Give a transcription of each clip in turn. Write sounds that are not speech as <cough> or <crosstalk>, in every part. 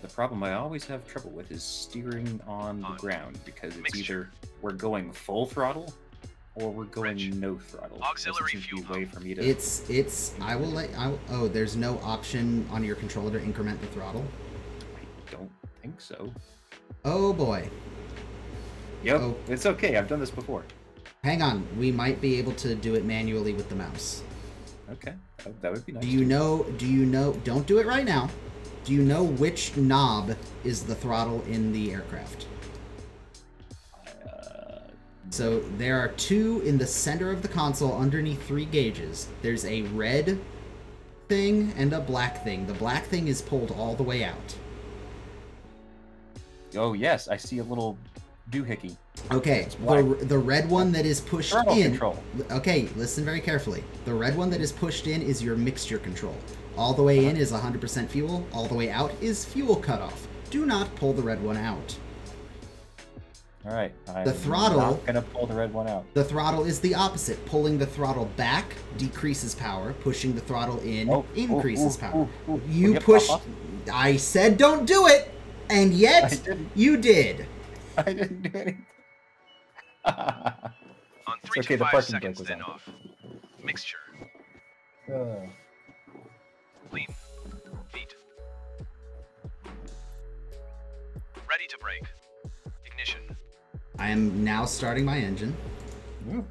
So the problem I always have trouble with is steering on the ground because it's Mixture. either we're going full throttle or we're going Rich. no throttle. Auxiliary Doesn't seem to be fuel a way for me to. It's it's. I will let. I will, oh, there's no option on your controller to increment the throttle. I don't think so. Oh boy. Yep, Oh. it's okay. I've done this before. Hang on. We might be able to do it manually with the mouse. Okay, that, that would be nice. Do you know? Do you know? Don't do it right now. Do you know which knob is the throttle in the aircraft? Uh, So there are two in the center of the console underneath three gauges. There's a red thing and a black thing. The black thing is pulled all the way out. oh yes, I see a little doohickey. Okay, the, the red one that is pushed Throttle in. control. Okay, listen very carefully. The red one that is pushed in is your mixture control. All the way in is 100% fuel, all the way out is fuel cutoff. Do not pull the red one out. All right. I'm The throttle- Not gonna pull the red one out. The throttle is the opposite. Pulling the throttle back decreases power, pushing the throttle in Oh, increases ooh, power. ooh, ooh. You Yep, push. uh-huh. I said don't do it, and yet you did. <laughs> I didn't do anything. <laughs> On three okay, to the five parking seconds, brake was then on. off. Mixture. Uh, Ready to brake. Ignition. I am now starting my engine. ooh,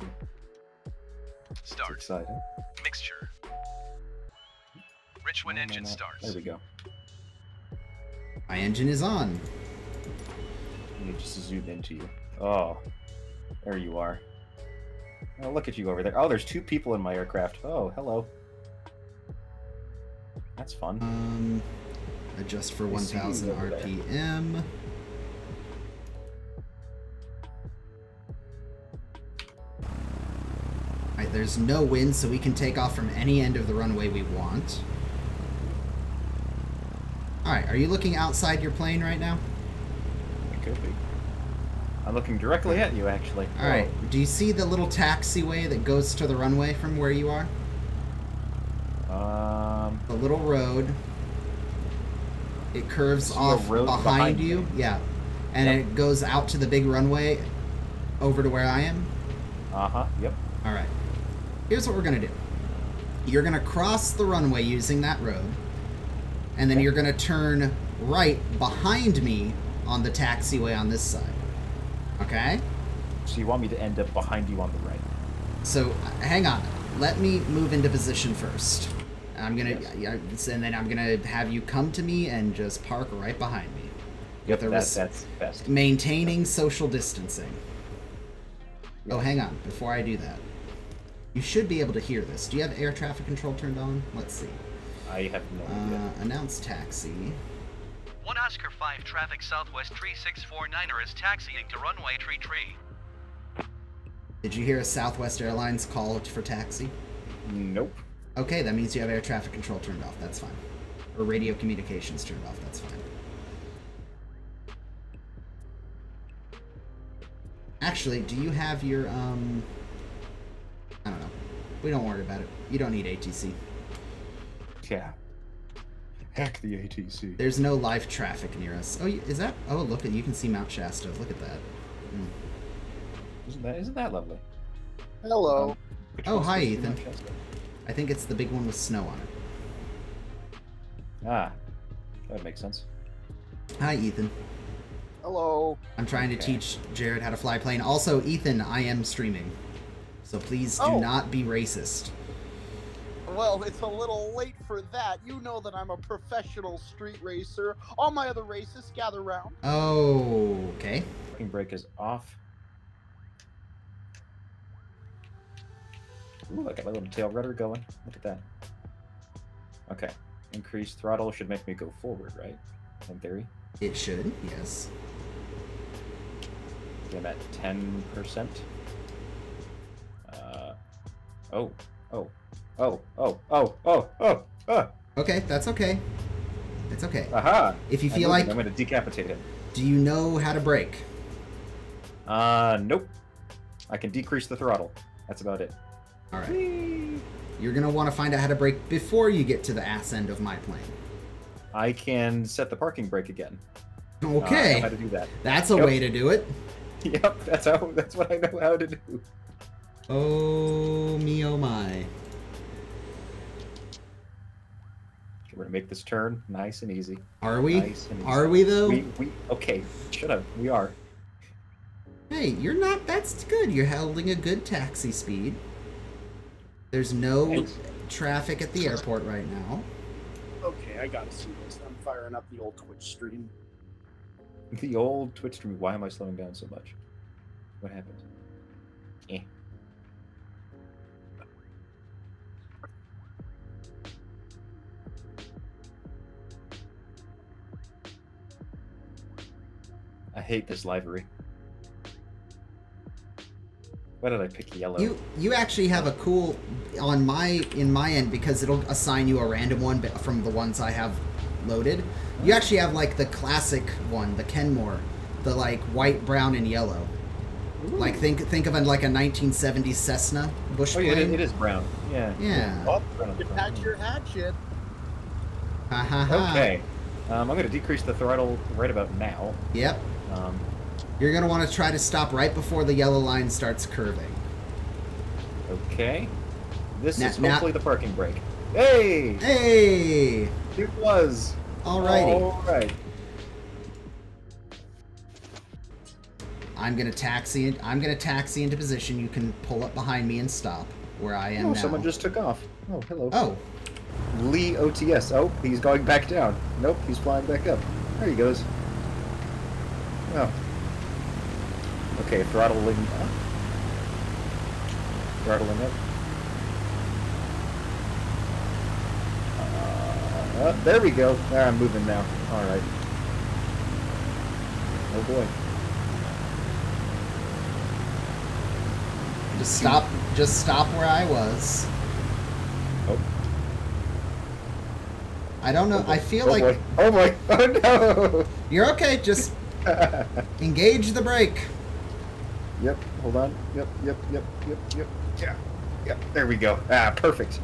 Start. exciting. Mixture. Rich when No, no, engine no. starts. There we go. My engine is on. Let me just zoom into you. Oh, there you are. Oh, look at you over there. Oh, there's two people in my aircraft. Oh, hello. That's fun. Um, adjust for I see you 1000 over there. RPM. There's no wind, so we can take off from any end of the runway we want. Alright, are you looking outside your plane right now? It could be. I'm looking directly at you, actually. Alright, do you see the little taxiway that goes to the runway from where you are? Um, The little road. It curves off behind, behind you. me. Yeah. And Yep. it goes out to the big runway over to where I am. uh huh. Yep. All right. Here's what we're going to do. You're going to cross the runway using that road. And then you're going to turn right behind me on the taxiway on this side. Okay? So you want me to end up behind you on the right? So hang on. Let me move into position first. I'm gonna, Yes. and then I'm gonna have you come to me and just park right behind me. Yep. That, res- that's best. maintaining social distancing. Oh, hang on. Before I do that, you should be able to hear this. Do you have air traffic control turned on? Let's see. I have no idea. Uh, announce taxi. One Oscar 5 traffic Southwest 3649er is taxiing to runway tree tree. Did you hear a Southwest Airlines call for taxi? Nope. Okay, that means you have air traffic control turned off. That's fine. Or radio communications turned off. That's fine. Actually, do you have your um? I don't know. We don't worry about it. You don't need ATC. Yeah. Heck the ATC. There's no live traffic near us. Oh, is that? Oh, look at you can see Mount Shasta. Look at that. Mm. Isn't that isn't that lovely? Hello. Um, Oh, hi, supposed to be Ethan. I think it's the big one with snow on it. Ah, that makes sense. Hi, Ethan. Hello. I'm trying to teach Jared how to fly a plane. Also, Ethan, I am streaming. So please do Oh. not be racist. Well, it's a little late for that. You know that I'm a professional street racer. All my other races gather round. Oh, okay. Parking brake is off. Ooh, I got my little tail rudder going. Look at that. Okay. Increased throttle should make me go forward, right? In theory. It should, yes. I'm at 10%. Oh, oh, oh, oh, oh, oh, oh, oh. Okay, that's okay. It's okay. Aha! If you feel like I'm gonna decapitate him. Do you know how to brake? Uh, nope. I can decrease the throttle. That's about it. All right. Whee! You're gonna want to find out how to brake before you get to the ass end of my plane. I can set the parking brake again. Okay. Uh, how to do that? That's a yep. way to do it. <laughs> Yep, that's how. That's what I know how to do. Oh me, oh my. We're gonna make this turn nice and easy. Are we? Nice and easy. Are we though? We, we okay. Shut up. We are. Hey, you're not. That's good. You're holding a good taxi speed. There's no Thanks. traffic at the airport right now. Okay, I gotta see this. I'm firing up the old Twitch stream. The old Twitch stream. Why am I slowing down so much? What happened? Hate this library. Why did I pick yellow? You you actually have a cool on my in my end because it'll assign you a random one but from the ones I have loaded. You actually have like the classic one, the Kenmore, the like white, brown, and yellow. Like think think of it like a 1970s Cessna bush Oh yeah, plane. it, it is brown. Yeah. Yeah. Oh, brown on You patch your hatchet. Ha ha ha. Okay. Um, I'm going to decrease the throttle right about now. Yep. Um, You're gonna want to try to stop right before the yellow line starts curving. okay. This is hopefully the parking brake. Hey! Hey. It was. Alrighty. All right. I'm gonna taxi. In, I'm gonna taxi into position. You can pull up behind me and stop where I am Oh, now. someone just took off. Oh, hello. Oh, Lee OTS. Oh, he's going back down. Nope, he's flying back up. There he goes. Oh. Okay, throttling up. Throttling up. Uh, oh, there we go. Ah, I'm moving now. All right. Oh boy. just stop. Just stop where I was. Oh. I don't know. Oh. I feel oh, like boy. Oh boy. <laughs> Oh no! you're okay. Just <laughs> engage the brake. Yep, hold on. Yep, yep, yep, yep, yep. Yeah. Yep, there we go. Ah, perfect.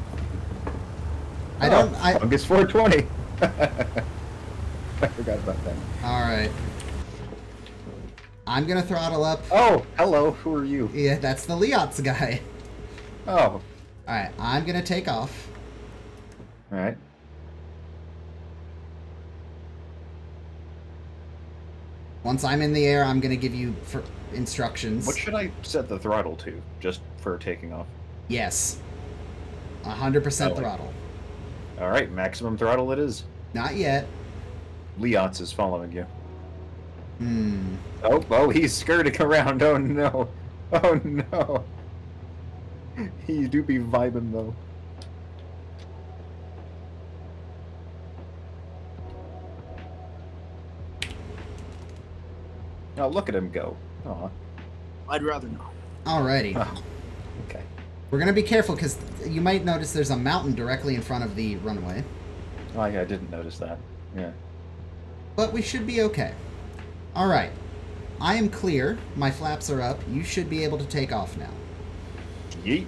I don't. Oh, I. August 420. <laughs> I forgot about that. All right. I'm gonna throttle up. Oh, hello. Who are you? Yeah, that's the Leots guy. Oh, All right. I'm gonna take off. all right. Once I'm in the air, I'm gonna give you for instructions. What should I set the throttle to, just for taking off? Yes. 100% Oh. throttle. All right, maximum throttle it is. Not yet. Leots is following you. Hmm. Oh, oh, he's skirting <laughs> around. Oh no. Oh no. <laughs> He do be vibing though. Oh, look at him go. Aw. I'd rather not. Alrighty. Oh, okay. We're gonna be careful because you might notice there's a mountain directly in front of the runway. Oh yeah, I didn't notice that. Yeah. But we should be okay. Alright. I am clear. My flaps are up. You should be able to take off now. Yeet.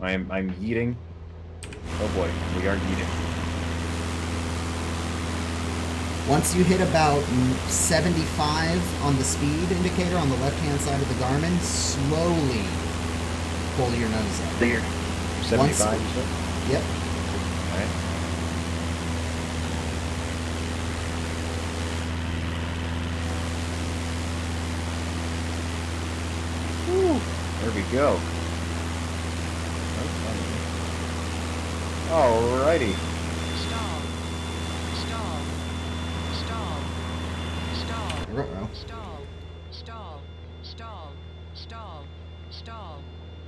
I'm I'm yeeting. Oh boy, we are yeeting. Once you hit about mm, 75 on the speed indicator on the left hand side of the Garmin, slowly pull your nose up. There. Seventy-five. you said? Yep. All right. Whew, There we go. Alrighty. Stall. Stall. Stall. Stall. Stall. Stall. Stall. Stall.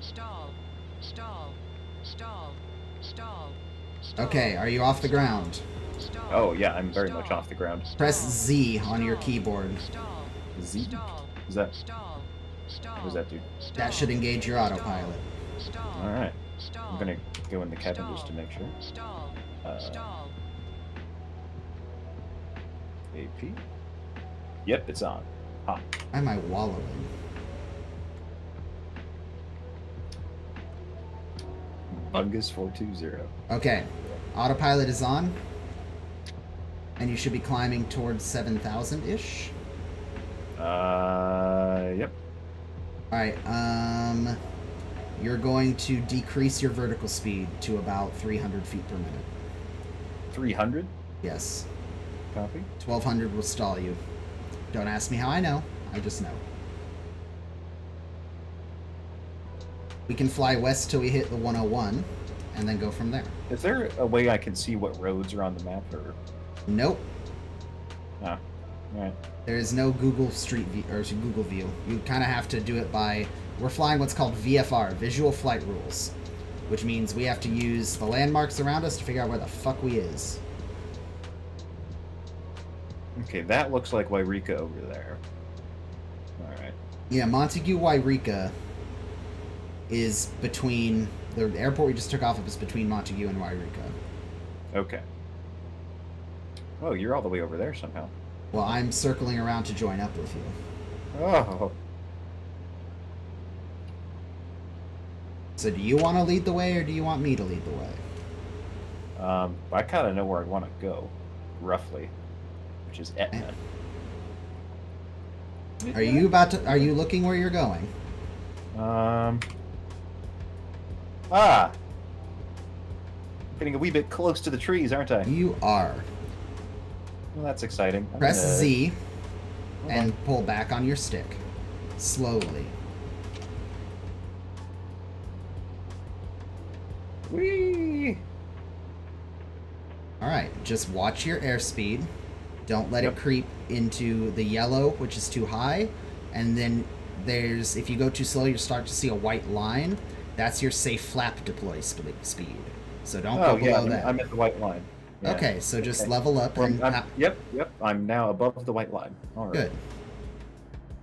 Stall. Stall. Stall. Stall. Stall. Stall. Okay, are you off the ground? Oh yeah, I'm very much off the ground. Press Z on your keyboard. Z? Is that Stall. Stall. what does that do? That should engage your autopilot. All right. I'm gonna go in the cabin just to make sure. Uh, AP. Yep, it's on. Why am I wallowing? Bungus four two zero. Okay. Autopilot is on. And you should be climbing towards 7,000-ish. Uh, yep. Alright, um... You're going to decrease your vertical speed to about 300 feet per minute. 300. Yes. Copy. 1200 will stall you. Don't ask me how I know. I just know. We can fly west till we hit the 101, and then go from there. Is there a way I can see what roads are on the map, or Nope. Ah, no? All right. There is no Google Street View or Google View. You kind of have to do it by. We're flying what's called VFR, Visual Flight Rules, which means we have to use the landmarks around us to figure out where the fuck we is. Okay, that looks like Yreka over there. All right. Yeah, Montague Yreka is between the airport we just took off of is between Montague and Yreka. Okay. Oh, you're all the way over there somehow. Well, I'm circling around to join up with you. Oh. So, do you want to lead the way, or do you want me to lead the way? Um, I kind of know where I want to go, roughly, which is Etna. Are you about to? Are you looking where you're going? Um. Ah. Getting a wee bit close to the trees, aren't I? You are. Well, that's exciting. I'm Press gonna- Z Hold and pull back on your stick, slowly. on. Whee! All right, just watch your airspeed. Don't let Yep. it creep into the yellow, which is too high. And then there's, if you go too slow, you start to see a white line. That's your safe flap deploy sp- speed. So don't Oh go yeah, below I'm, that. I'm at the white line. Yeah. Okay, so just Okay. level up Well, and I'm- uh, yep, yep. I'm now above the white line. All right. good.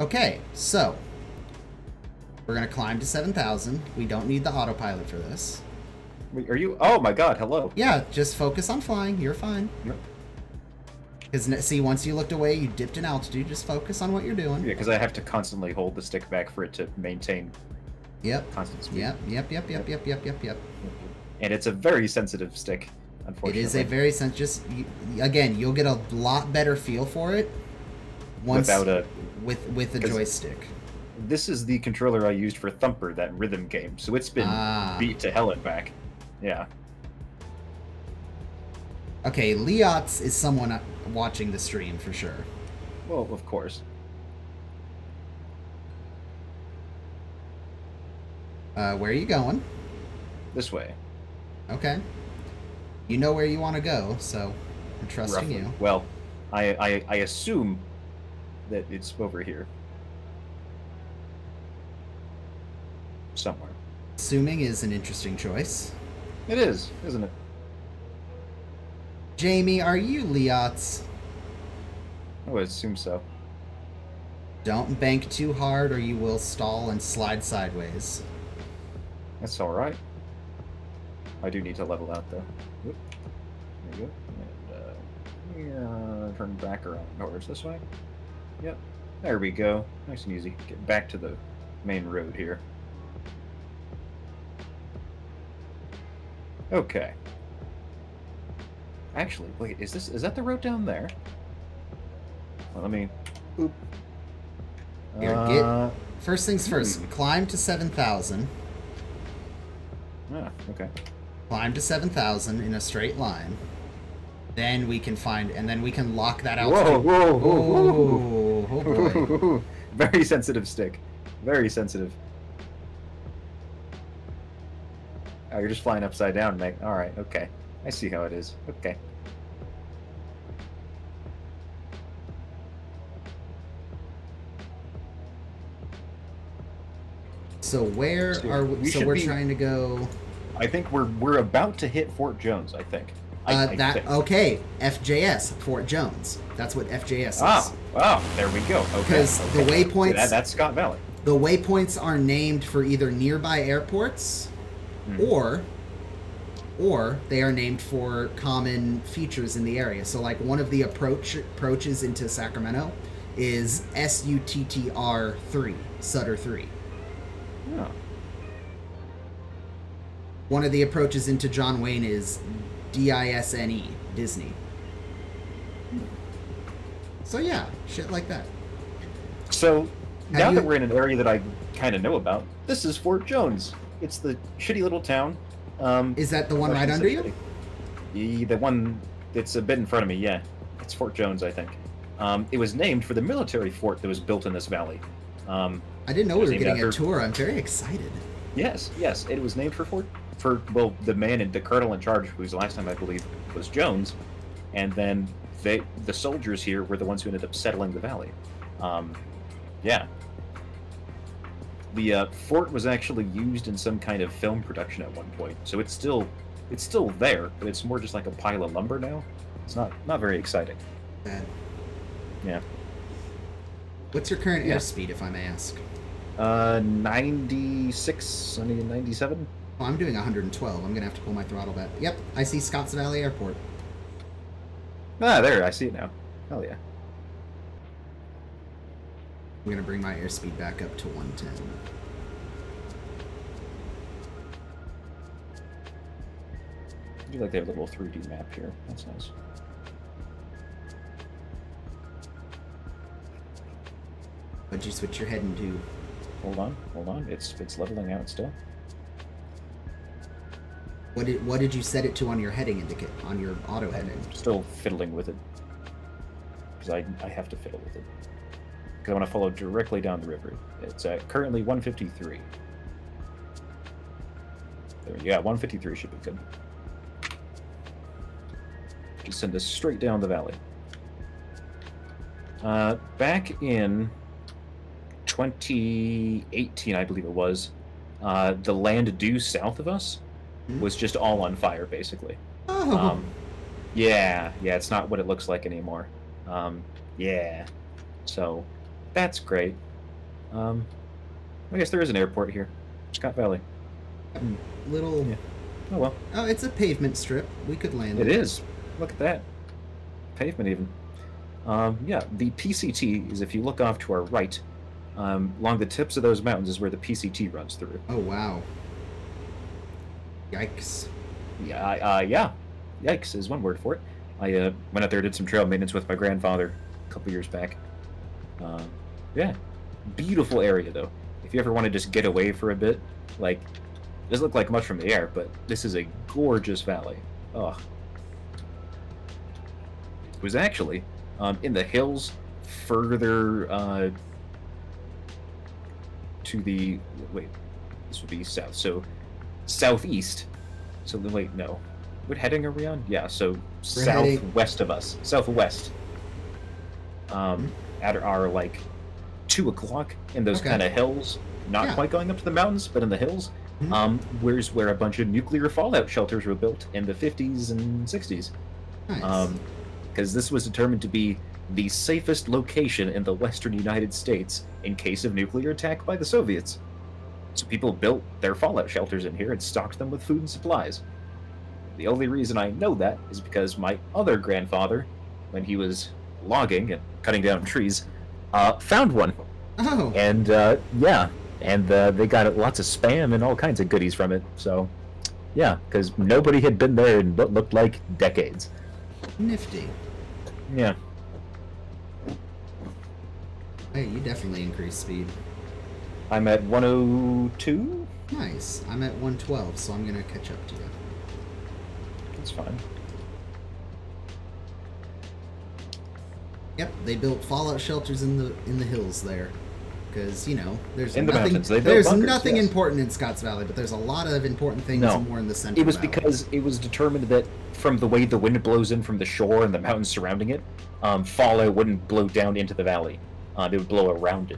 Okay, so we're gonna climb to seven thousand. We don't need the autopilot for this. Wait, are you? Oh my God! Hello. Yeah, just focus on flying. You're fine. Yep. Because see, once you looked away, you dipped in altitude. Just focus on what you're doing. Yeah, because I have to constantly hold the stick back for it to maintain Yep. constant speed. Yep. Yep. Yep. Yep. Yep. Yep. Yep. Yep. And it's a very sensitive stick, unfortunately. is a very sense. Just you, again, you'll get a lot better feel for it once without a. with with the 'cause- joystick. This is the controller I used for Thumper, that rhythm game. So it's been Ah. beat to hell and back. Yeah. Okay, Leots is someone watching the stream for sure. Well, of course. Uh, where are you going? This way. Okay. You know where you want to go, so I'm trusting roughly. you. Well, I, I I assume that it's over here. Somewhere. Assuming is an interesting choice. It is, isn't it? Jamie, are you Leots? I would assume so. Don't bank too hard or you will stall and slide sideways. That's all right. I do need to level out though. Whoop. There you go. And uh, yeah, turn back around towards this way. Yep. There we go. Nice and easy. Get back to the main road here. Okay. Actually, wait, is this is that the road down there? Well, let me. Boop. Here, get- Uh, First things first, Hmm. climb to 7,000. ah, okay. Climb to 7,000 in a straight line. Then we can find, and then we can lock that out. Whoa, whoa, whoa, whoa. Oh, oh boy. <laughs> Very sensitive stick. Very sensitive. Oh, you're just flying upside down, Meg. All right, okay. I see how it is. Okay. So where So are we we? So we're be- trying to go. I think we're we're about to hit Fort Jones. I think. I, Uh, I that think. okay? FJS Fort Jones. That's what FJS is. Ah, wow. There we go. Okay. 'Cause the okay. waypoints- See, that, that's Scott Valley. The waypoints are named for either nearby airports, Hmm. or or they are named for common features in the area. So like one of the approach approaches into Sacramento is SUTTR three Sutter three. Oh. One of the approaches into John Wayne is D I S N E, Disney. So yeah, shit like that. So now Have that you- we're in an area that I kind of know about, this is Fort Jones. It's the shitty little town. Um, Is that the one right under you? The one that's a bit in front of me, yeah. It's Fort Jones, I think. Um, it was named for the military fort that was built in this valley. Um, I didn't know we were getting a tour. I'm very excited. yes, yes, it was named for Fort for well, the man and the colonel in charge, whose last time I believe was Jones, and then they the soldiers here were the ones who ended up settling the valley. Um, yeah. The uh, fort was actually used in some kind of film production at one point, so it's still it's still there, but it's more just like a pile of lumber now. It's not not very exciting. Bad. Yeah. What's your current Yeah. airspeed, if I may ask? Uh, 96, I mean 97. Oh, I'm doing 112. I'm gonna have to pull my throttle back. Yep, I see Scotts Valley Airport. Ah, there, I see it now. Hell yeah. I'm gonna bring my airspeed back up to 110. I do like they have a little 3D map here. That's nice. What'd you switch your heading to? Hold on, hold on. It's it's leveling out still. What did What did you set it to on your heading indicate on your auto heading? I'm still fiddling with it because I I have to fiddle with it because I want to follow directly down the river. It's uh, currently 153. There, yeah, 153 should be good. Just send us straight down the valley. Uh, back in 2018, I believe it was, uh, the land due south of us Hmm? was just all on fire, basically. Oh, Um, yeah, yeah, it's not what it looks like anymore. Um, yeah, so that's great. Um, I guess there is an airport here, Scott Valley. little. yeah. Oh well, Oh, it's a pavement strip. We could land it is. Look at that pavement, even. Um, yeah, the PCT is if you look off to our right, um, along the tips of those mountains is where the PCT runs through. Oh wow. Yikes. Yeah, uh, yeah. Yikes is one word for it. I uh, went out there, did some trail maintenance with my grandfather a couple years back. Um, yeah, beautiful area though. If you ever want to just get away for a bit, like, it doesn't look like much from the air, but this is a gorgeous valley. Ugh. It was actually um, in the hills further uh, to the wait. This would be south. So southeast. So wait, no. What heading are we on? Yeah, so We're heading- southwest of us, southwest. Um, at our like two o'clock in those Okay. kind of hills, not Yeah. quite going up to the mountains, but in the hills. Mhm. Um, where's where a bunch of nuclear fallout shelters were built in the 50s and 60s. Nice. Um, because this was determined to be the safest location in the western United States in case of nuclear attack by the Soviets. So people built their fallout shelters in here and stocked them with food and supplies. The only reason I know that is because my other grandfather, when he was logging and cutting down trees, uh, found one. oh, And uh, yeah, and uh, they got lots of spam and all kinds of goodies from it. So yeah, because nobody had been there in what looked like decades. nifty. Yeah. Hey, you definitely increased speed. I'm at 102. Nice. I'm at 112, so I'm gonna catch up to you. That's fine. Yep, they built fallout shelters in the in the hills there, because you know there's In the nothing. there's bunkers, nothing yes. important in Scotts Valley, but there's a lot of important things No. more in the center. It was valley. because it was determined that from the way the wind blows in from the shore and the mountains surrounding it, um, fallout wouldn't blow down into the valley. Uh, it would blow around it.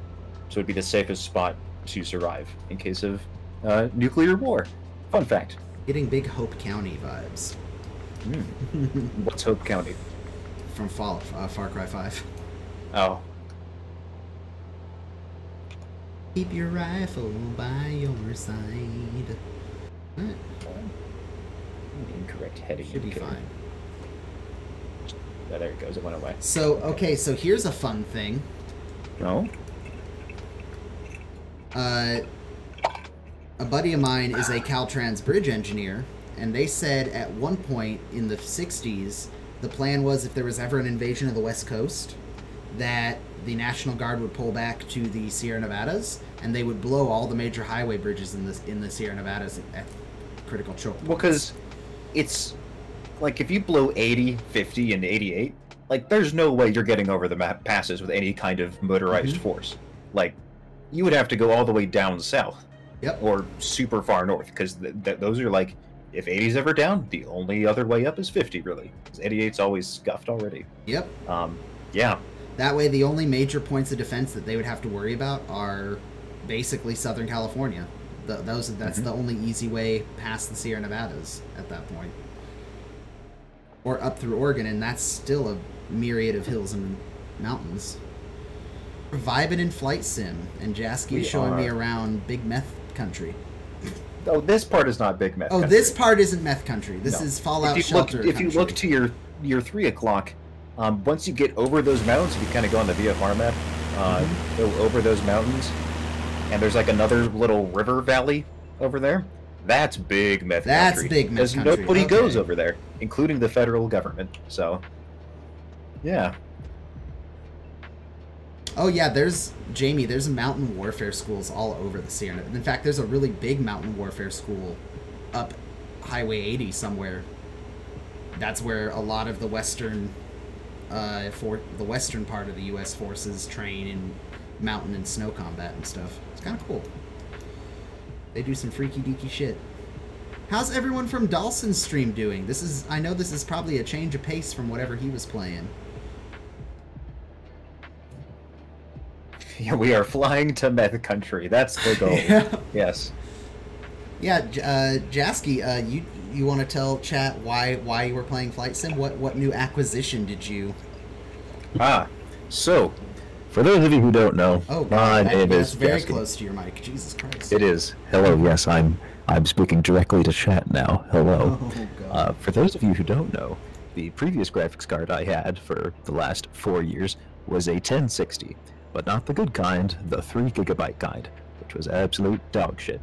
So it'd be the safest spot to survive in case of uh, nuclear war. Fun fact. getting big Hope County vibes Hmm. What's Hope County? From Fall, uh, Far Cry Five. Oh, Keep your rifle by your side. Alright, incorrect heading. should be indicator. fine. Yeah, there it goes. It went away. So okay, so here's a fun thing. No. Uh, a buddy of mine is a Caltrans bridge engineer, and they said at one point in the 60s, the plan was if there was ever an invasion of the West Coast, that the National Guard would pull back to the Sierra Nevadas and they would blow all the major highway bridges in the in the Sierra Nevadas at critical choke points. Well, because it's like if you blow 80, 50, and 88, like there's no way you're getting over the map passes with any kind of motorized Mhm. force. Like you would have to go all the way down south Yep. or super far north because th- th- those are like if 80's ever down, the only other way up is 50 really. 'Cause 88's always scuffed already. Yep. Um, yeah, That way, the only major points of defense that they would have to worry about are basically Southern California. The, those that's Mhm. the only easy way past the Sierra Nevadas at that point, or up through Oregon, and that's still a myriad of hills and mountains. We're vibing in flight sim, and Jaski showing me around Big Meth Country. Oh, this part is not Big Meth. Oh, Country. this part isn't Meth Country. This No. is Fallout if you look, Shelter. if you look to your your three o'clock, um, once you get over those mountains, if you kind of go on the VFR map, uh, Mm-hmm. go over those mountains, and there's like another little river valley over there. That's big meth That's country. big meth Because nobody goes over there, including the federal government. So, yeah, Oh yeah, there's Jamie. There's mountain warfare schools all over the Sierra. In fact, there's a really big mountain warfare school up Highway 80 somewhere. That's where a lot of the western, uh, for the western part of the U.S. forces train in mountain and snow combat and stuff. It's kind of cool. They do some freaky deaky shit. How's everyone from Dawson's stream doing? This is I know this is probably a change of pace from whatever he was playing. <laughs> yeah, we are flying to meth country. That's the goal. <laughs> Yeah. Yes. Yeah, uh, Jaski, uh, you you want to tell chat why why you were playing Flight Sim? What what new acquisition did you? Ah, so for those of you who don't know, Oh, my God, that- name is very Jaski. close to your mic. Jesus Christ! It is. Hello. Yes, I'm. I'm speaking directly to chat now. Hello. Oh God. Uh, for those of you who don't know, the previous graphics card I had for the last four years was a 1060, but not the good kind, the 3 gigabyte kind, which was absolute dog shit.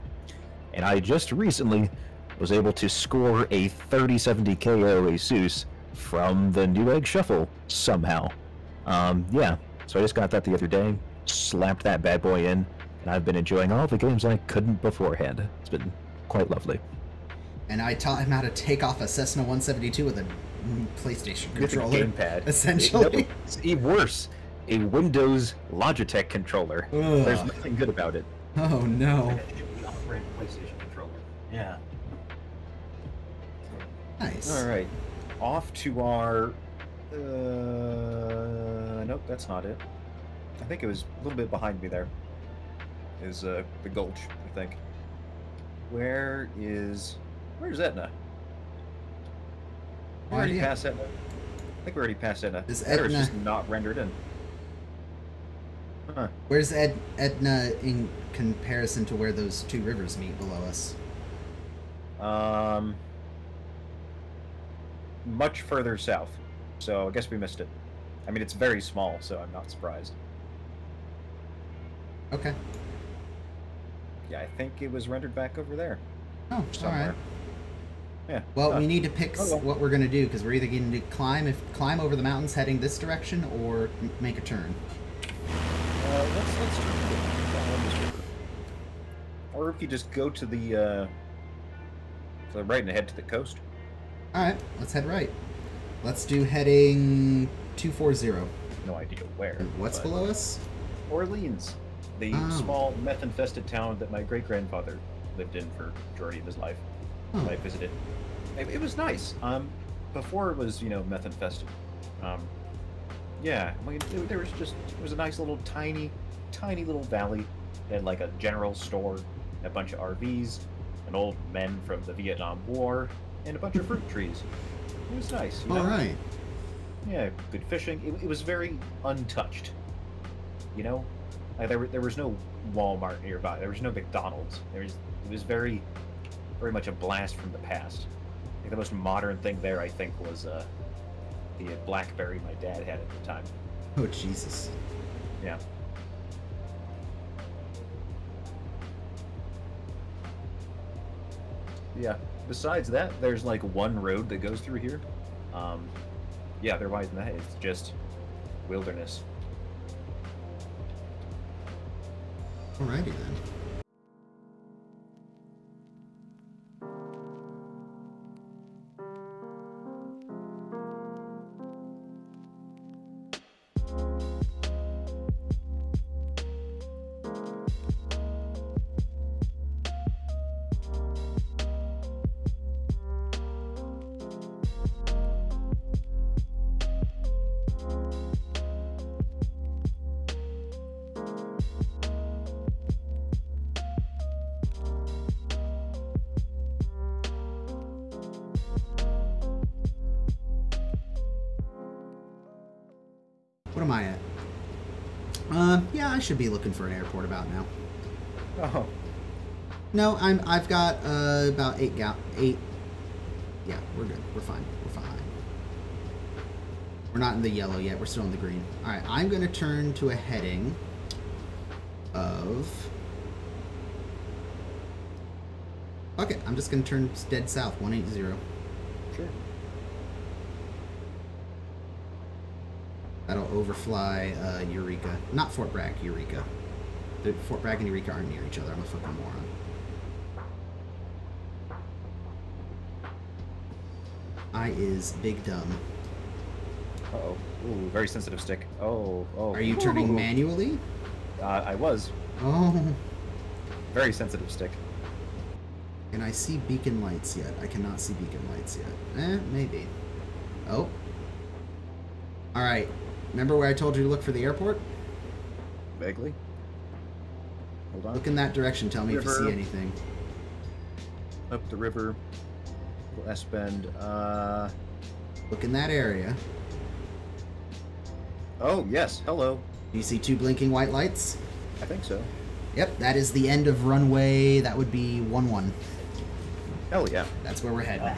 And I just recently was able to score a 3070 KO Asus from the Newegg Shuffle somehow. Um, yeah, so I just got that the other day, slapped that bad boy in, and I've been enjoying all the games I couldn't beforehand. It's been quite lovely. and I taught him how to take off a Cessna 172 with a mm, PlayStation with a controller. gamepad. essentially. It- no, it's even worse, a Windows Logitech controller. There's nothing good about it. Oh no! PlayStation controller. Yeah. Nice. All right, off to our. Uh, nope, that's not it. I think it was a little bit behind me there. Is uh, the Gulch? I think. Where is? Where's Etna? We No already idea. passed Etna. I think we already passed Etna. Is Or it's Etna- just not rendered in. Huh. Where's Ed Etna in comparison to where those two rivers meet below us? Um, much further south. So I guess we missed it. I mean, it's very small, so I'm not surprised. Okay. Yeah, I think it was rendered back over there Oh, all somewhere. right. Yeah. Well, uh, we need to pick oh, well. what we're gonna do because we're either going to climb if climb over the mountains heading this direction or make a turn. Uh, let's let's try to get down river. Or if you just go to the uh, to the right and head to the coast. All right, let's head right. Let's do heading two four zero. No idea where. And what's below us? Orleans, the Oh. small meth-infested town that my great-grandfather lived in for majority of his life. I visited. It, it was nice. Um, before it was you know meth-infested. Um, yeah, I mean there, was just it was a nice little tiny, tiny little valley. It had like a general store, a bunch of RVs, an old men from the Vietnam War, and a bunch of fruit trees. It was nice. You know? All right. Yeah, good fishing. It, it was very untouched. You know, like there, there was no Walmart nearby. There was no McDonald's. There was it was very, very much a blast from the past. Like the most modern thing there, I think, was uh, the BlackBerry my dad had at the time. Oh Jesus. Yeah. yeah. Besides that, there's like one road that goes through here. Um, yeah, otherwise than that, it's just wilderness. Alrighty then. What am I at? Um, yeah, I should be looking for an airport about now. Oh, No, I'm. I've got uh, about eight gal eight. Yeah, we're good. We're fine. We're fine. We're not in the yellow yet. We're still in the green. All right, I'm gonna turn to a heading of. Okay, I'm just gonna turn dead south, one eight zero. sure. That'll overfly uh, Eureka. Not Fort Bragg, Eureka. The Fort Bragg and Eureka aren't near each other. I'm a fucking moron. I is big dumb. Uh-oh. Ooh, very sensitive stick. Oh, oh. Are you turning Ooh. manually? Uh, I was. Oh. Very sensitive stick. Can I see beacon lights yet? I cannot see beacon lights yet. Eh, maybe. Oh. Alright. Remember where I told you to look for the airport? Vaguely. Hold on. Look in that direction. Tell me if you see anything. Up the river. S bend. Uh. Look in that area. Oh, yes. Hello. Do you see two blinking white lights? I think so. Yep, that is the end of runway. That would be 1 1. Hell yeah. That's where we're heading.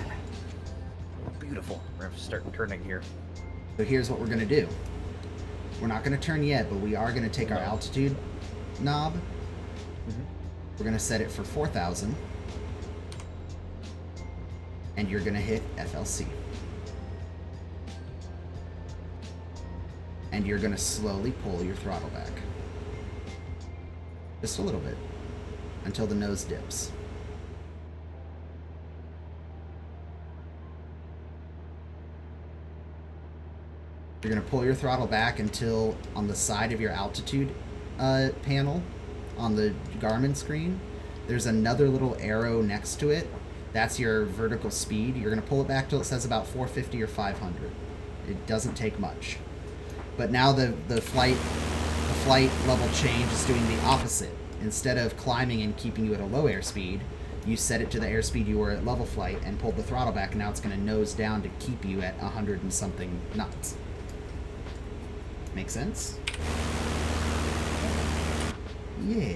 Beautiful. We're gonna start turning here. So here's what we're going to do. We're not going to turn yet, but we are going to take our altitude knob. Mhm. We're going to set it for 4,000. And you're going to hit FLC. And you're going to slowly pull your throttle back. Just a little bit. Until the nose dips. You're going to pull your throttle back until on the side of your altitude uh, panel on the Garmin screen, there's another little arrow next to it. That's your vertical speed. You're going to pull it back till it says about 450 or 500. It doesn't take much. But now the, the flight the flight level change is doing the opposite. Instead of climbing and keeping you at a low airspeed, you set it to the airspeed you were at level flight and pulled the throttle back, and now it's going to nose down to keep you at 100 and something knots. Make sense? Yeah.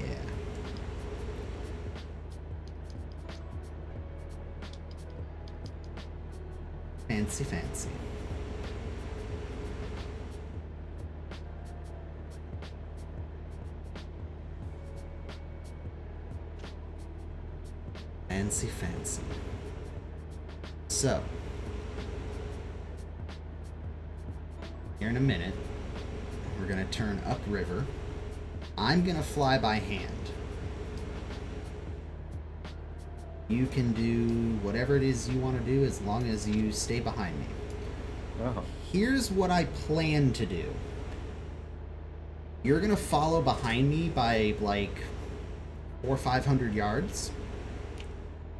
Fancy, fancy. Fancy, fancy. So, here in a minute, going to turn upriver. I'm going to fly by hand. You can do whatever it is you want to do as long as you stay behind me. Oh. Here's what I plan to do. You're gonna follow behind me by like four or five hundred yards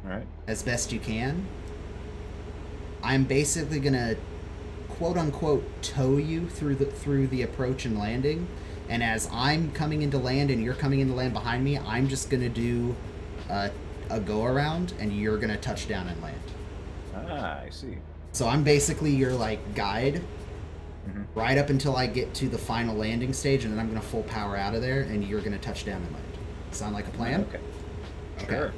Alright. as best you can. I'm basically gonna quote unquote tow you through the through the approach and landing. And as I'm coming into land and you're coming into land behind me, I'm just gonna do a, a go around and you're gonna touch down and land. Ah, I see. So I'm basically your like guide Mhm. right up until I get to the final landing stage, and then I'm gonna full power out of there, and you're gonna touch down and land. Sound like a plan? Okay. Okay. Sure.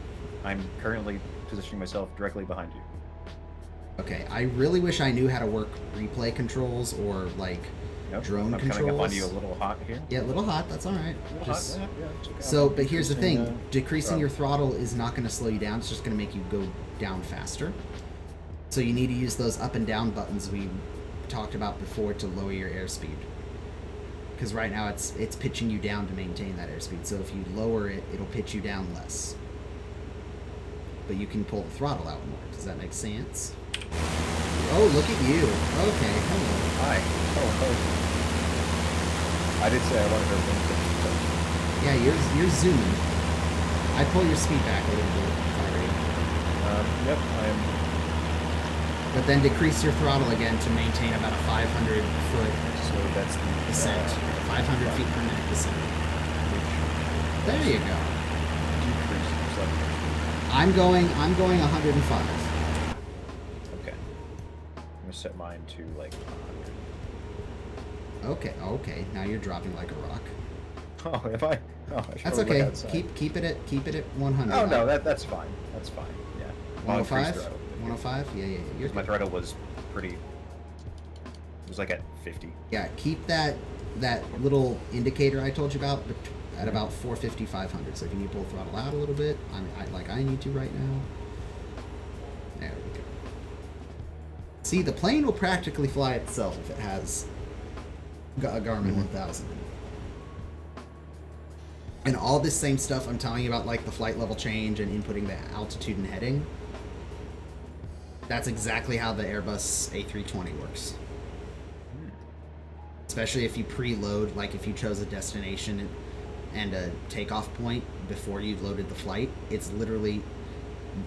I'm currently positioning myself directly behind you. Okay. I really wish I knew how to work replay controls or like Yep, Drone I'm coming up on you a little hot here. Yeah, a little hot. That's all right. Just- hot. Yeah, yeah. So, but here's the thing: decreasing, uh, decreasing oh. your throttle is not going to slow you down. It's just going to make you go down faster. So you need to use those up and down buttons we talked about before to lower your airspeed. Because right now it's it's pitching you down to maintain that airspeed. So if you lower it, it'll pitch you down less. But you can pull the throttle out more. Does that make sense? Oh, look at you. Okay, hello. Hi. Oh, oh. I did say I wanted to link it, so Yeah, you're you're zooming. I pull your speed back a little bit. rate. um, yep, I am. but then decrease your throttle again to maintain about a 500 foot So that's the descent, Uh, 500 feet per minute descent. There you go. decrease. I'm going. I'm going 105. Gonna set mine to like 100. Okay. Okay. Now you're dropping like a rock. <laughs> Oh, if I. Oh, I that's okay. Keep keep it at keep it at 100. Oh no, that that's fine. That's fine. Yeah. 105. 105. Yeah, yeah. yeah. You're my throttle was pretty. It was like at 50. Yeah. Keep that that little indicator I told you about at about 450, 500. So if you need to pull throttle out a little bit, I'm I, like I need to right now. See, the plane will practically fly itself if it has a uh, Garmin mm-hmm. 1000. And all this same stuff I'm telling you about, like the flight level change and inputting the altitude and heading, that's exactly how the Airbus A320 works. Especially if you preload, like if you chose a destination and- and a takeoff point before you've loaded the flight, it's literally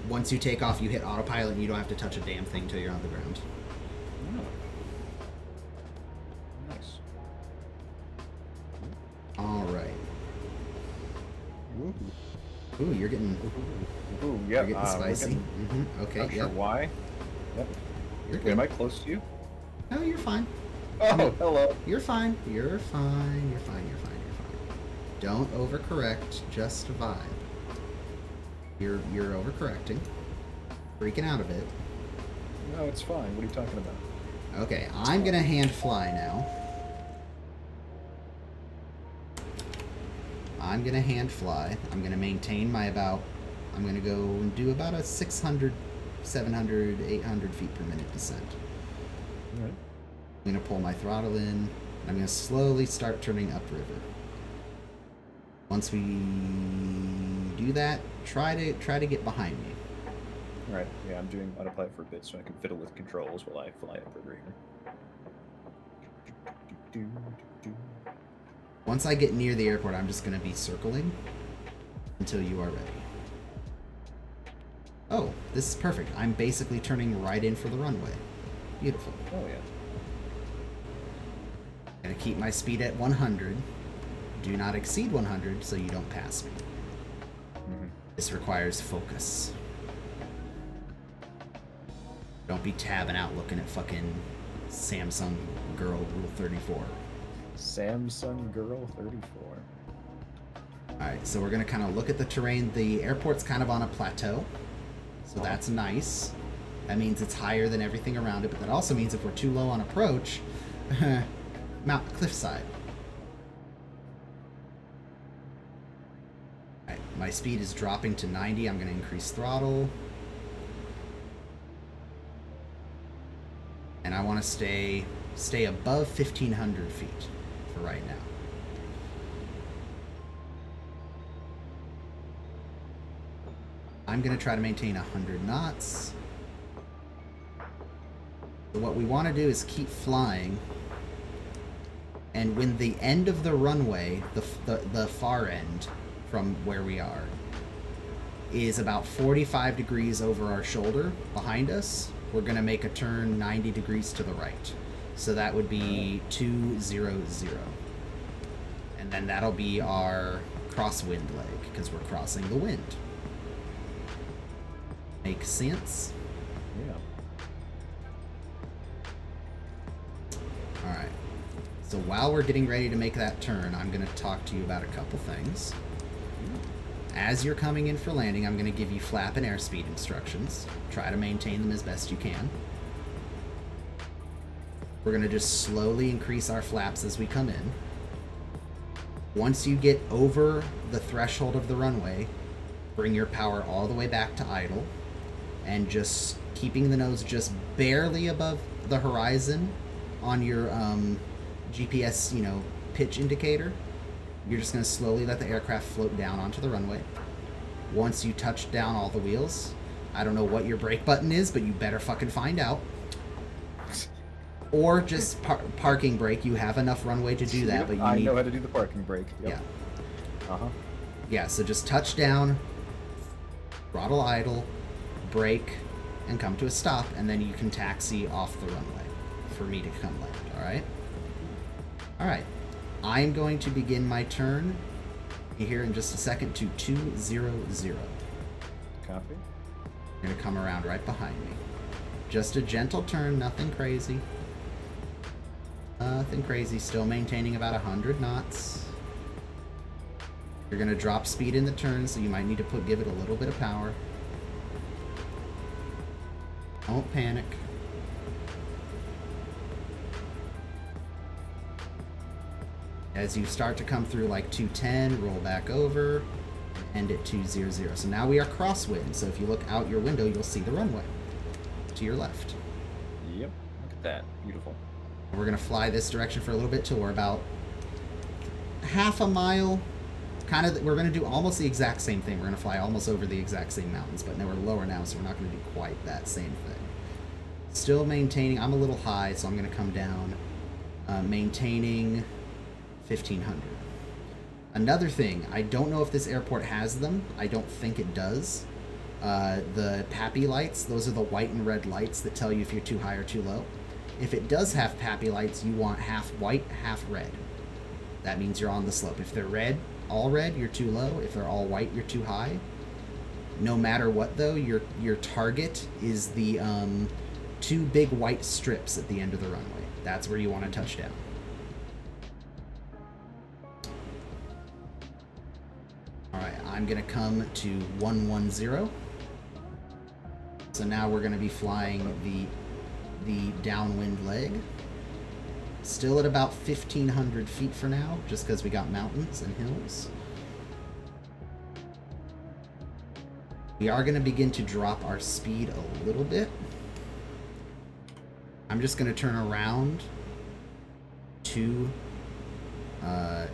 once you take off, you hit autopilot and you don't have to touch a damn thing till you're on the ground. Nice. All right. Ooh, you're getting Ooh, you're getting uh, spicy. getting- hmm Okay, Not sure why. Yep. You're good. am I close to you? No, you're fine. Oh, hello. You're fine. You're fine. You're fine. You're fine. You're fine. Don't overcorrect. Just vibe. You're you're overcorrecting. Freaking out a bit. No, it's fine. What are you talking about? Okay, I'm gonna hand fly now. I'm gonna hand fly. I'm gonna maintain my about. I'm gonna go and do about a 600, 700, 800 feet per minute descent. All right. I'm gonna pull my throttle in. I'm gonna slowly start turning upriver. Once we do that, try to try to get behind me. All right. Yeah, I'm doing autopilot for a bit so I can fiddle with controls while I fly up river here. Once I get near the airport, I'm just gonna be circling until you are ready. Oh, this is perfect. I'm basically turning right in for the runway. Beautiful. Oh yeah. Gonna keep my speed at 100. Do not exceed 100 so you don't pass me. This requires focus. Don't be tabbing out looking at fucking Samsung Girl Rule 34. Samsung Girl 34. Alright, so we're gonna kind of look at the terrain. The airport's kind of on a plateau, so that's nice. That means it's higher than everything around it, but that also means if we're too low on approach, <laughs> mount cliffside. Alright, my speed is dropping to 90. I'm gonna increase throttle. And I want to stay stay above 1500 feet for right now. I'm going to try to maintain 100 knots. So what we want to do is keep flying. And when the end of the runway, the, the, the far end from where we are, is about 45 degrees over our shoulder behind us, we're going to make a turn 90 degrees to the right. So that would be 200. And then that'll be our crosswind leg because we're crossing the wind. Make sense? Yeah. Alright. So while we're getting ready to make that turn, I'm going to talk to you about a couple things. As you're coming in for landing, I'm going to give you flap and airspeed instructions. Try to maintain them as best you can. We're going to just slowly increase our flaps as we come in. Once you get over the threshold of the runway, bring your power all the way back to idle and just keeping the nose just barely above the horizon on your um, GPS, you know, pitch indicator. You're just going to slowly let the aircraft float down onto the runway. Once you touch down all the wheels, I don't know what your brake button is, but you better fucking find out. Or just par- parking brake. You have enough runway to do that, Yep, but you I need know how to do the parking brake. yeah. Uh huh. Yeah, so just touch down, throttle idle, brake, and come to a stop, and then you can taxi off the runway for me to come land, alright? Alright. I'm going to begin my turn here in just a second to 200. Copy. You're gonna come around right behind me. Just a gentle turn, nothing crazy. Nothing crazy, still maintaining about 100 knots. You're gonna drop speed in the turn, so you might need to put give it a little bit of power. Don't panic. As you start to come through like 210, roll back over, end at 200. So now we are crosswind, so if you look out your window, you'll see the runway to your left. Yep. Look at that. Beautiful. We're gonna fly this direction for a little bit till we're about half a mile. Kind of, we're gonna do almost the exact same thing. We're gonna fly almost over the exact same mountains, but now we're lower now, so we're not gonna do quite that same thing. Still maintaining. I'm a little high, so I'm gonna come down. Uh, maintaining 1500. Another thing, I don't know if this airport has them. I don't think it does. Uh, the PAPI lights, those are the white and red lights that tell you if you're too high or too low. If it does have PAPI lights, you want half white, half red. That means you're on the slope. If they're red, all red, you're too low. If they're all white, you're too high. No matter what, though, your your target is the um, two big white strips at the end of the runway. That's where you want to touch down. I'm gonna come to 110. So now we're gonna be flying the the downwind leg. Still at about 1500 feet for now, just because we got mountains and hills. We are going to begin to drop our speed a little bit. I'm just going to turn around to uh,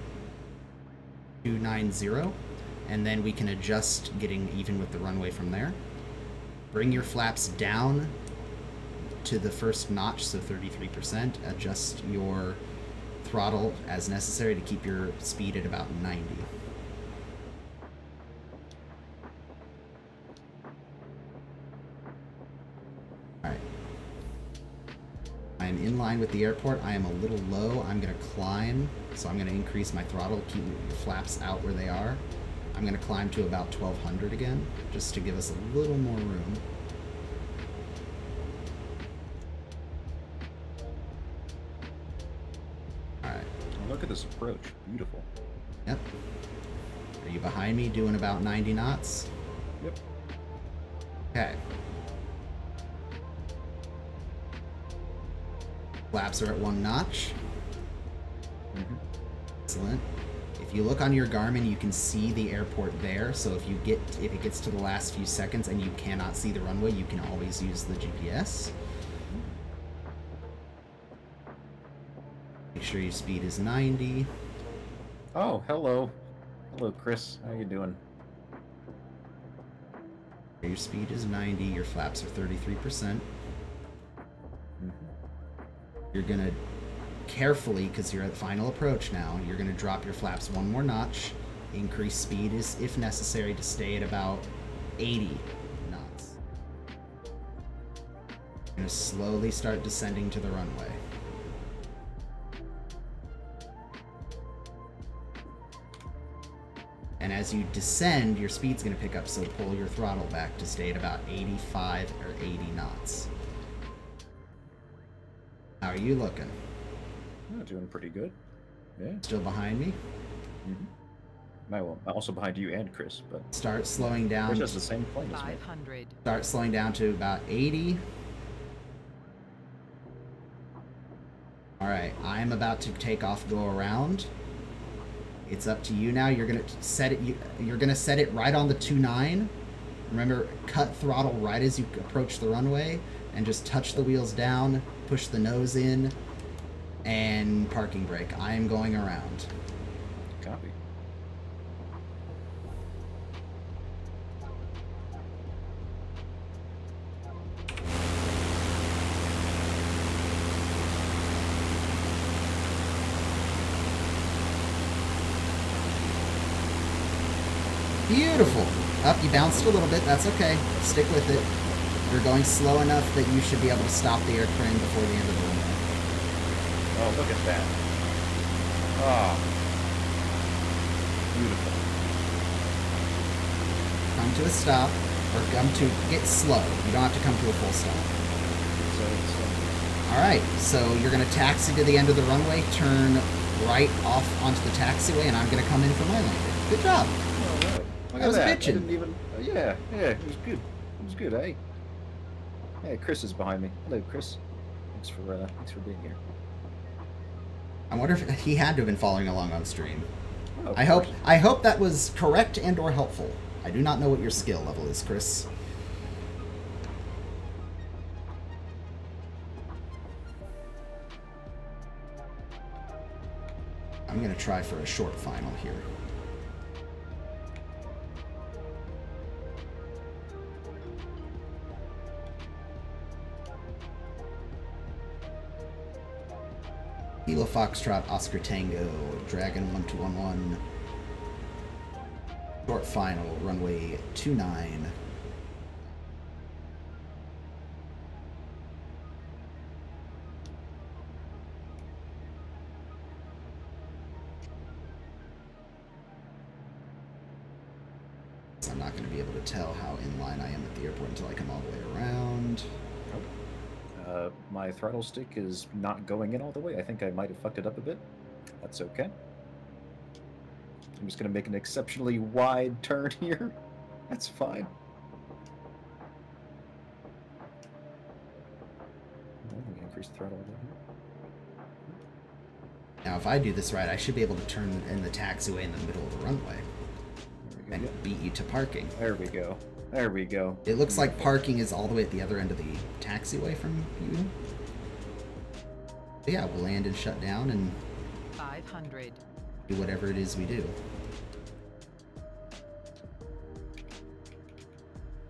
290, and then we can adjust getting even with the runway from there. Bring your flaps down to the first notch, so 33%. Adjust your throttle as necessary to keep your speed at about 90. Alright. I am in line with the airport. I am a little low. I'm going to climb, so I'm going to increase my throttle, keep the flaps out where they are. I'm going to climb to about 1200 again, just to give us a little more room. Alright. Oh, look at this approach. Beautiful. Yep. Are you behind me doing about 90 knots? Yep. Okay. Flaps are at one notch. hmm Excellent. If you look on your Garmin, you can see the airport there. So if you get if it gets to the last few seconds and you cannot see the runway, you can always use the GPS. Make sure your speed is 90. Oh, hello. Hello, Chris. How you doing? Your speed is 90. Your flaps are 33%. Mhm. You're gonna carefully, because you're at final approach now, you're gonna drop your flaps one more notch, increase speed is if necessary to stay at about 80 knots. You're gonna slowly start descending to the runway. And as you descend, your speed's gonna pick up, so pull your throttle back to stay at about 85 or 80 knots. How are you looking? Oh, doing pretty good. Yeah. Still behind me? Mm-hmm. well, also behind you and Chris, but Start slowing down. Chris has the same plane as me. 500, Start slowing down to about 80. All right, I'm about to take off, go around. It's up to you now. You're gonna set it. You, you're gonna set it right on the two nine. Remember, cut throttle right as you approach the runway, and just touch the wheels down, push the nose in, and parking brake. I am going around. Copy. Beautiful. Up, you bounced a little bit. That's okay. Stick with it. You're going slow enough that you should be able to stop the airplane before the end of the runway. Oh, look at that. Ah. Beautiful. Come to a stop, or come to get slow. You don't have to come to a full stop. So it's, All right, so you're going to taxi to the end of the runway, turn right off onto the taxiway, and I'm going to come in for my landing. Good job. all right. Look I was that. I didn't even. uh, yeah, yeah, it was good. It was good, eh? Hey, Chris is behind me. Hello, Chris. Thanks for uh, thanks for being here. I wonder if he had to have been following along on stream. Oh, I hope course. I hope that was correct and or helpful. I do not know what your skill level is, Chris. I'm gonna try for a short final here. Kilo Foxtrot, Oscar Tango, Dragon 1211. Short final, runway 29. I'm not going to be able to tell how in line I am at the airport until I come all the. Uh, my throttle stick is not going in all the way. I think I might have fucked it up a bit. That's okay. I'm just gonna make an exceptionally wide turn <laughs> here. That's fine. Increase the throttle a bit here. Now, if I do this right, I should be able to turn in the taxiway in the middle of the runway and go. beat you to parking. There we go. There we go. It looks like parking is all the way at the other end of the taxiway from you. But yeah, we'll land and shut down and 500. do whatever it is we do.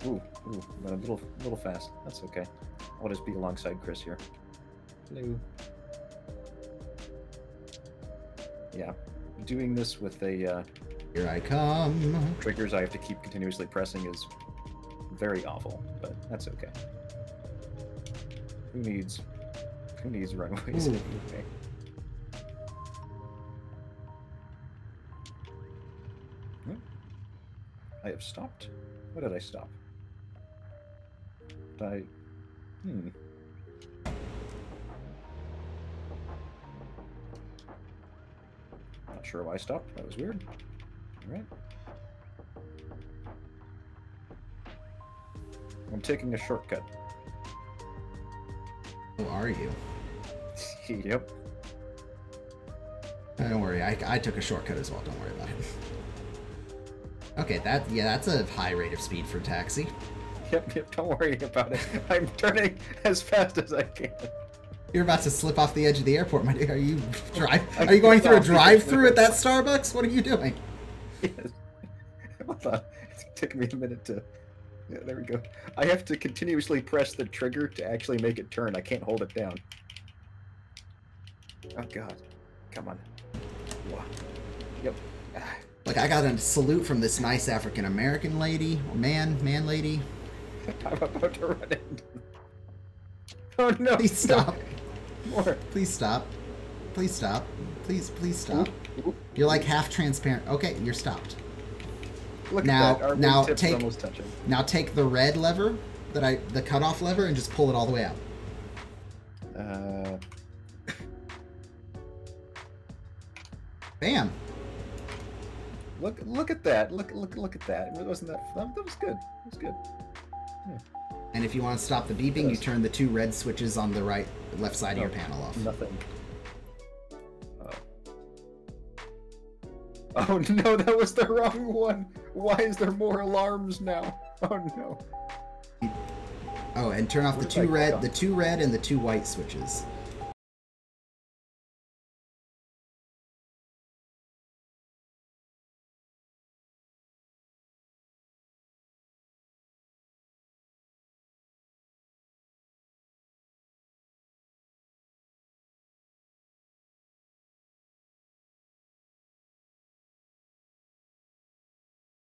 Ooh, ooh, went a little, little fast. That's okay. I'll just be alongside Chris here. Hello. Yeah, doing this with a uh, Here I come. triggers I have to keep continuously pressing is very awful, but that's okay. Who needs, who needs runways? Ooh. anyway? Hmm? I have stopped. What did I stop? Did I? Hmm. Not sure why I stopped. That was weird. All I'm taking a shortcut. Who are you? <laughs> yep. Don't worry, I, I took a shortcut as well. Don't worry about it. Okay, that yeah, that's a high rate of speed for a taxi. Yep, yep, don't worry about it. <laughs> I'm turning as fast as I can. You're about to slip off the edge of the airport, my dear. Are you <laughs> drive? Are you going through a drive-through at that Starbucks? What are you doing? Yes. Hold on. It took me a minute to. Yeah, there we go. I have to continuously press the trigger to actually make it turn. I can't hold it down. Oh god. Come on. Wha- Yep. Ah, Like I got a salute from this nice African American lady, man, man lady. <laughs> I'm about to run into. Oh no! Please stop. <laughs> More. Please stop. Please stop. Please, please stop. Oop, oop. You're like half transparent. Okay, you're stopped. Look Now- at that. Our now take- almost touching. Now take the red lever that I, the cutoff lever, and just pull it all the way out. Uh, Bam. look! Look at that! Look! Look! Look at that! It wasn't that? That that was good. That was good. And if you want to stop the beeping, you turn the two red switches on the right, left side of your panel off. Nothing. <laughs> Oh no, that was the wrong one. Why is there more alarms now? Oh no. Oh, and turn off What the two I red, the two red and the two white switches.